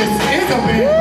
This is a band.